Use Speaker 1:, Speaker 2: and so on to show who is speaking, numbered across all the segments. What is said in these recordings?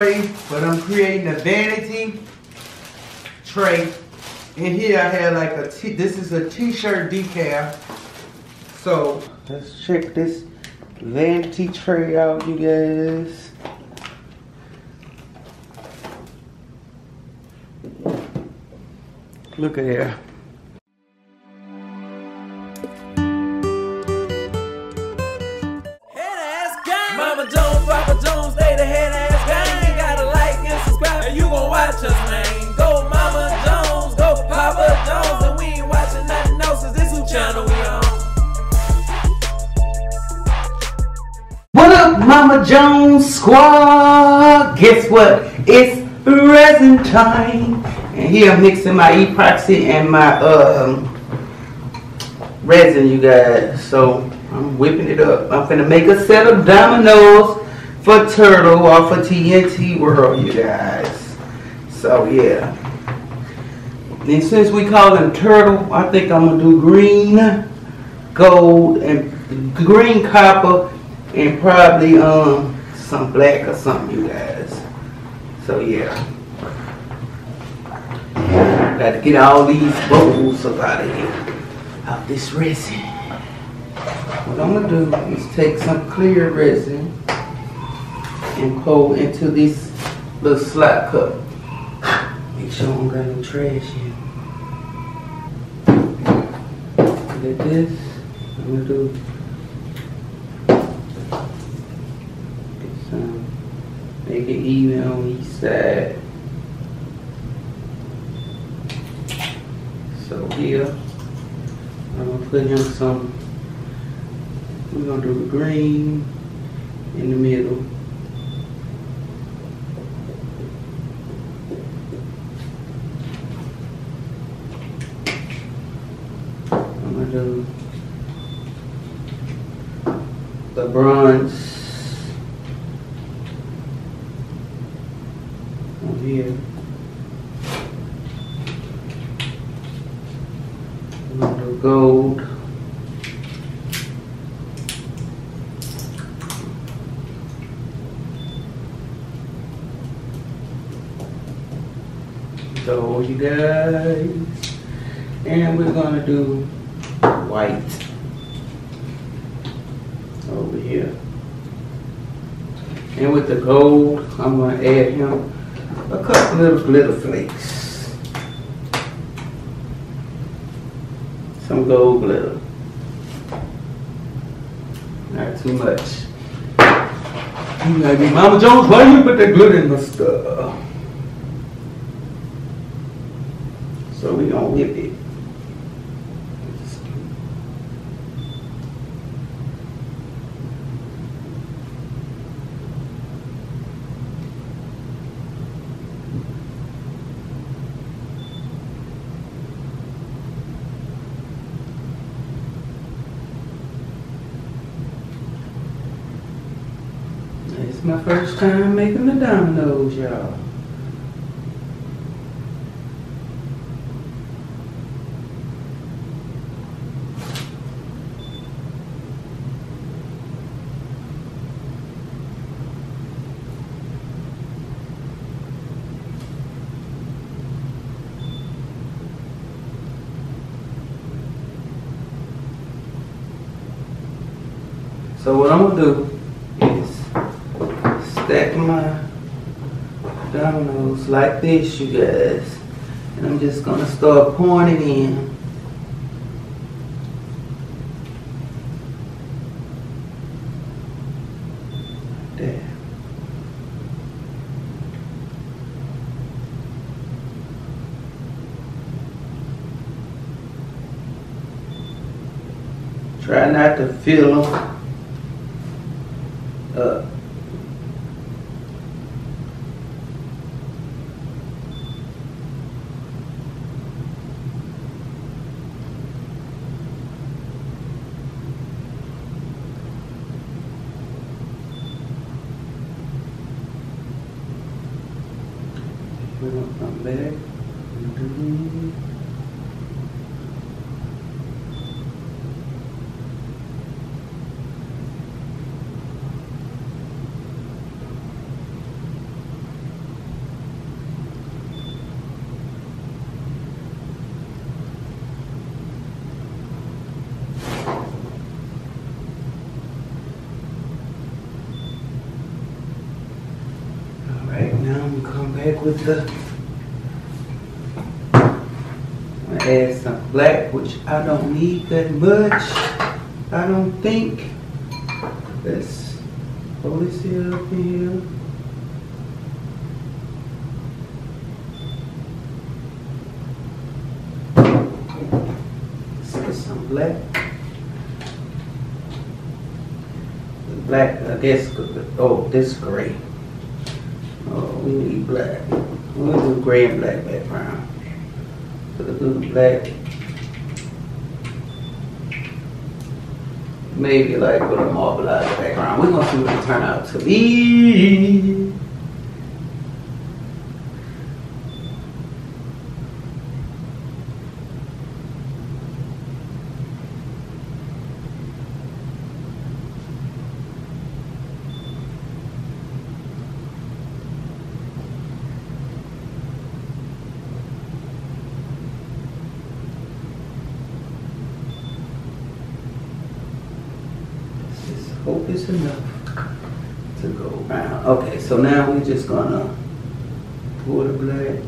Speaker 1: but I'm creating a vanity tray. And here I have like a t this is a t-shirt decal. So let's check this vanity tray out, you guys. Look at here.
Speaker 2: Mama Jones
Speaker 1: squad? Guess what? It's resin time. And here I'm mixing my epoxy and my um, resin, you guys. So I'm whipping it up. I'm gonna make a set of dominoes for Turtle or for TNT World, you guys. So yeah. And since we call them Turtle, I think I'm gonna do green, gold, and green copper, and probably um some black or something, you guys. So yeah. Got to get all these bowls up out of here, out this resin. What I'm gonna do is take some clear resin and pour into this little slot cup. Make sure I don't got no trash in. Like this, I'm gonna do get some, on each side. So here, I'm gonna put him some we're gonna do the green in the middle. I'm gonna do the bronze on here. I'm gonna do gold. So you guys, and we're gonna do white over here. And with the gold, I'm gonna add him a couple little glitter flakes. Some gold glitter. Not too much. You might be, Mama Jones, why you put that glitter in the stuff? So we gonna whip it. It's my first time making the dominoes, y'all. So what I'm gonna do stack my dominoes like this, you guys. And I'm just gonna start pouring it in. There. Try not to feel them All right, now we come back with the add some black, which I don't need that much. I don't think. Let's hold this here up here. Some black. Black, I guess, oh, this gray. Oh, we need black. We'll do gray and black background. Maybe like with a marbleized background. We're gonna see what it turn out to be. Just hope it's enough to go around. Okay, so now we're just gonna pour the black.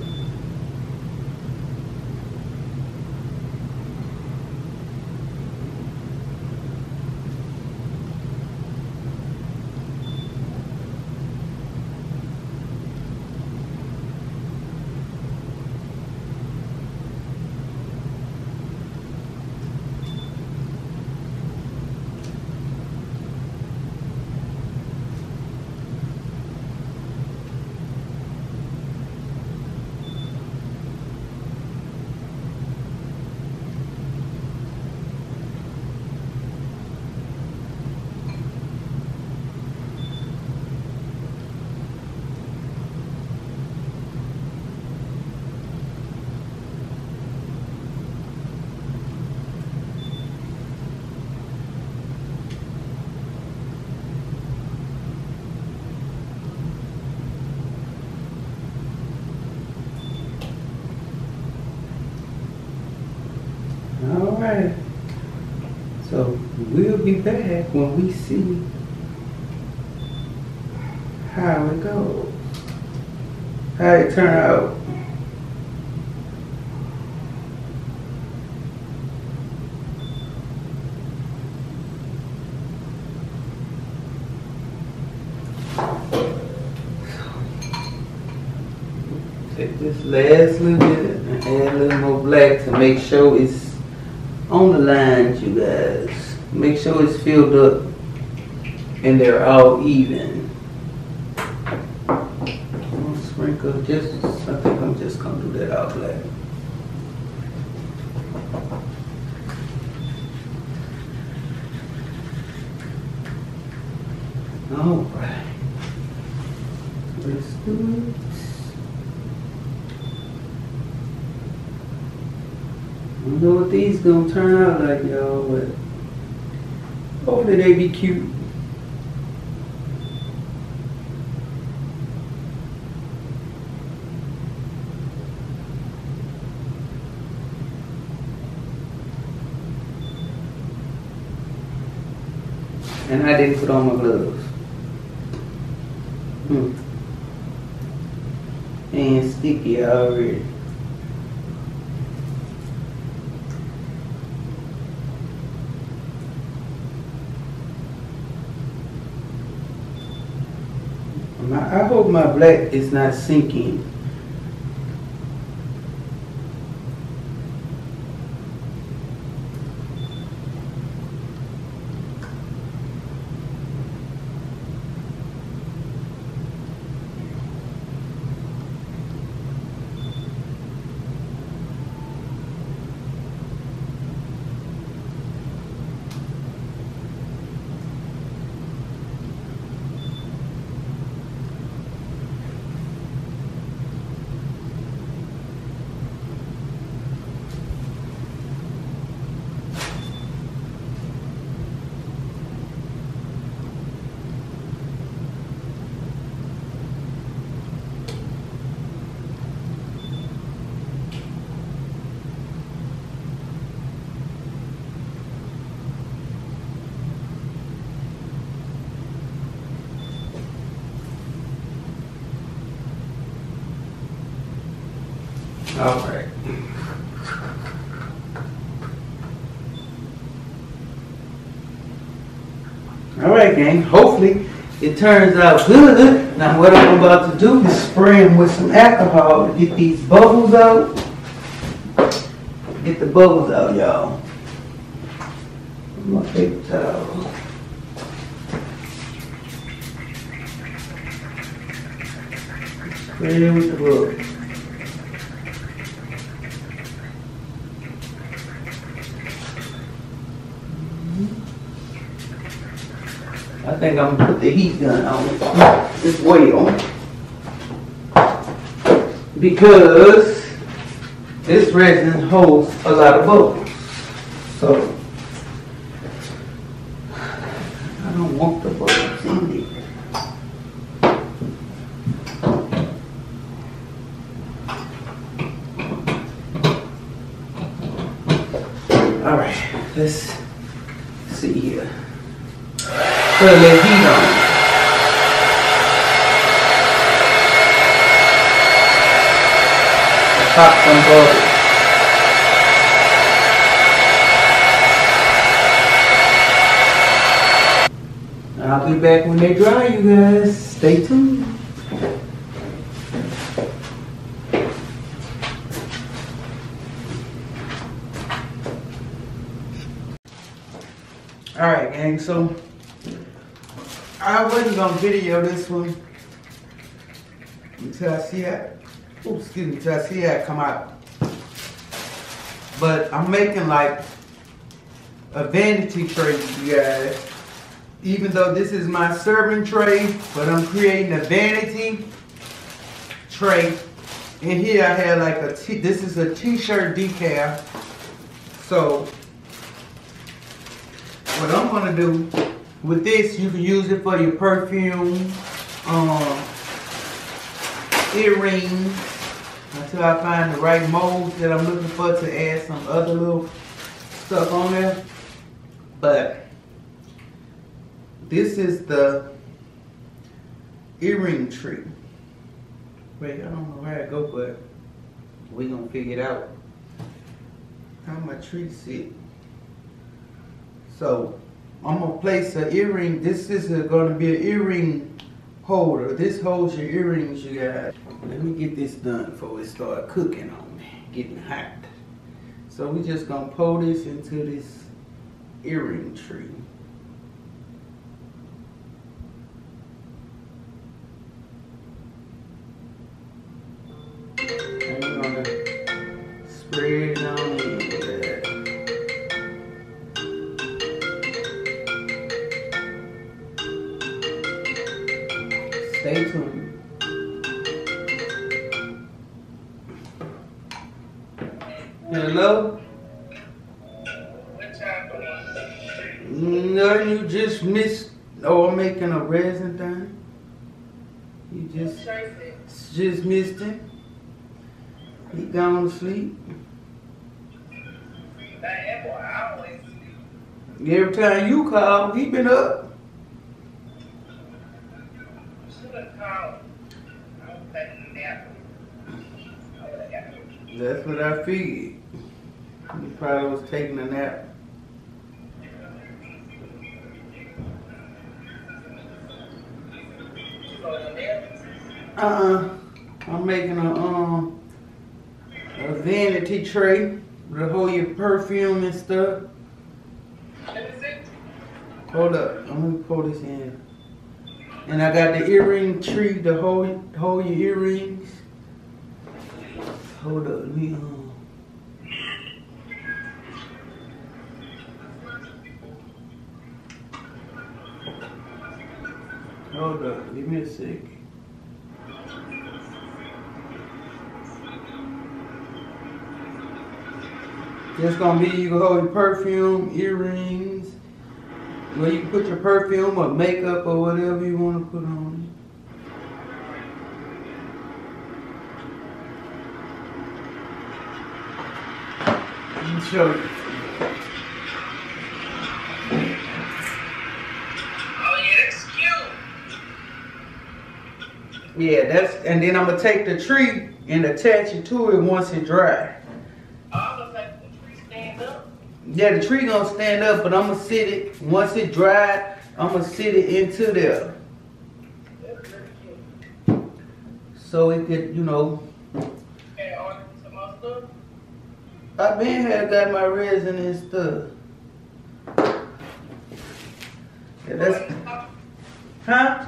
Speaker 1: All right. So we'll be back when we see how it goes. How it turn out. Take this last little bit and add a little more black to make sure it's on the lines, you guys. Make sure it's filled up and they're all even. I'm gonna sprinkle just, I think I'm just gonna do that all black. All right. Let's do it. I don't know what these gonna turn out like, y'all, but hopefully they be cute. And I didn't put on my gloves. Hmm. And sticky already. I hope my black is not sinking. All right. All right, gang. Hopefully it turns out good. Now what I'm about to do is spray them with some alcohol to get these bubbles out. Get the bubbles out, y'all. My paper towel. Spray it with the bubbles. I think I'm gonna put the heat gun on as well. Because this resin holds a lot of bubbles. So I don't want the bubbles in it. All right, let's see here. Bubbles. I'll be back when they dry, you guys. Stay tuned. All right, gang. So I wasn't gonna video this one until I see it. Oops, excuse me, until I see it come out. But I'm making like a vanity tray, you guys. Even though this is my serving tray, but I'm creating a vanity tray. And here I have like a t. This is a t-shirt decal. So what I'm gonna do with this, you can use it for your perfume, um, earrings, until I find the right mold that I'm looking for to add some other little stuff on there. But this is the earring tree. Wait, I don't know where I go, but we gonna figure it out. How my tree sit. So I'm gonna place an earring. This is a, gonna be an earring holder. This holds your earrings, you guys. Let me get this done before it start cooking on me, getting hot. So we just gonna pull this into this earring tree. Hello? What's happening? No, you just missed. Oh, I'm making a resin thing. You just just missed him. He gone to sleep. Every time you call, he been up. That's what I figured. He probably was taking a nap. Uh-uh. I'm making a um a vanity tray to hold your perfume and stuff. Hold up, I'm gonna pull this in. And I got the earring tree to hold hold your earrings. Hold up, me um Hold up, give me a sec. Just gonna be you can hold your perfume, earrings, where you can put your perfume or makeup or whatever you want to put on it. Let me show you. Yeah, that's and then I'm gonna take the tree and attach it to it once it dry. Yeah, the tree gonna stand up, but I'm gonna sit it once it dry. I'm gonna sit it into there, so it could, you know. I been had got my resin and stuff. Yeah, that's huh.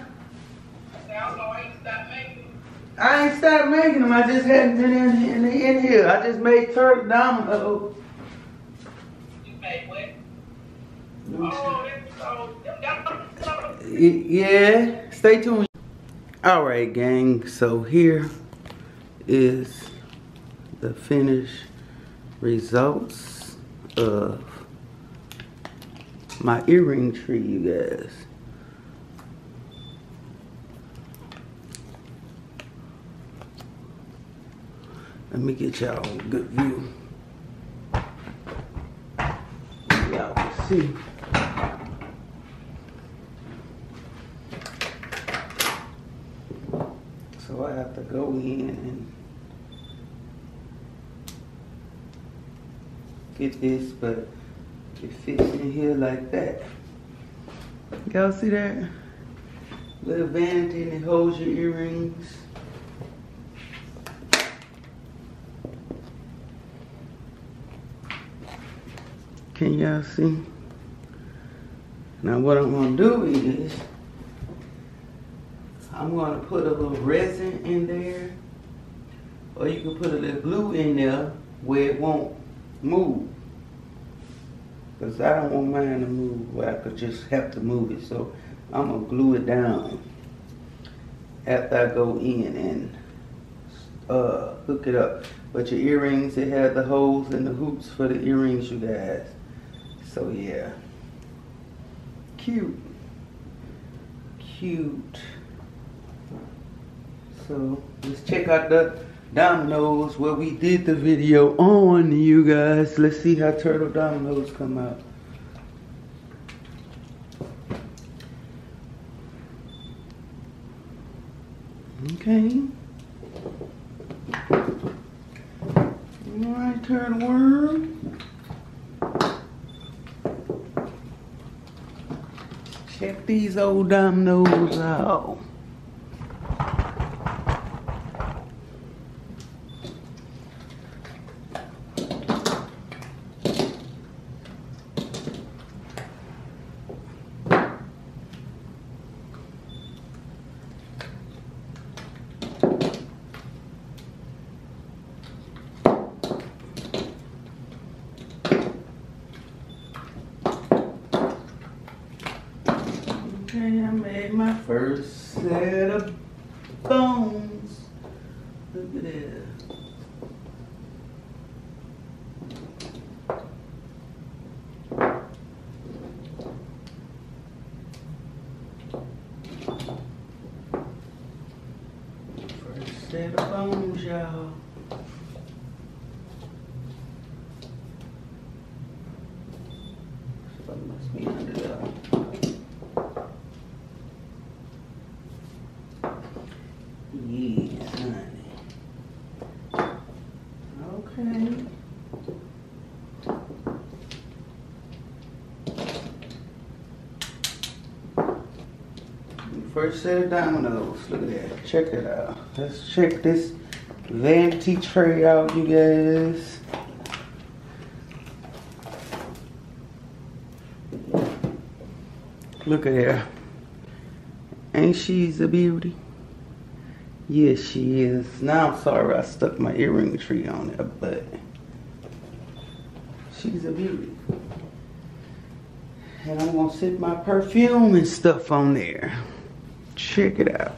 Speaker 1: I ain't stopped making them. I just hadn't been in, in, in here. I just made turtle domino.
Speaker 3: You made what? Oh,
Speaker 1: Y- Yeah, stay tuned. All right, gang. So here is the finished results of my earring tree, you guys. Let me get y'all a good view. Y'all can see. So I have to go in and get this, but it fits in here like that. Y'all see that? Little vanity and it holds your earrings. Can y'all see? Now what I'm gonna do is I'm gonna put a little resin in there, or you can put a little glue in there where it won't move. Cause I don't want mine to move where I could just have to move it. So I'm gonna glue it down after I go in and uh, hook it up. But your earrings, it had the holes and the hoops for the earrings, you guys. So yeah, cute, cute. So let's check out the dominoes where we did the video on you guys. Let's see how turtle dominoes come out. Okay. Alright, turtle worm. Check these old dominoes out. Okay, I made my first set of bones. Look at that. First set of bones, y'all. Something must be under there. Yes, honey. Okay. Set of dominoes. Look at that. Check it out. Let's check this vanity tray out, you guys. Look at her. Ain't she's a beauty? Yes, she is. Now I'm sorry I stuck my earring tree on it, but she's a beauty. And I'm gonna sit my perfume and stuff on there. Check it out.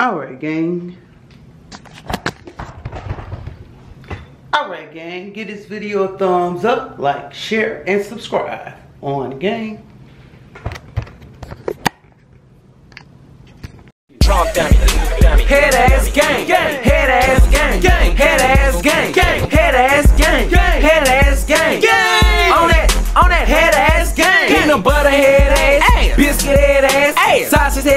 Speaker 1: Alright, gang. Alright gang, give this video a thumbs up, like, share, and subscribe on the game.
Speaker 2: Head ass gang, gang, head ass gang, gang, head ass gang, gang, head ass gang, gang, head ass gang, gang. On that, on that head ass gang. Peanut butter head ass, biscuit head ass, sausage head.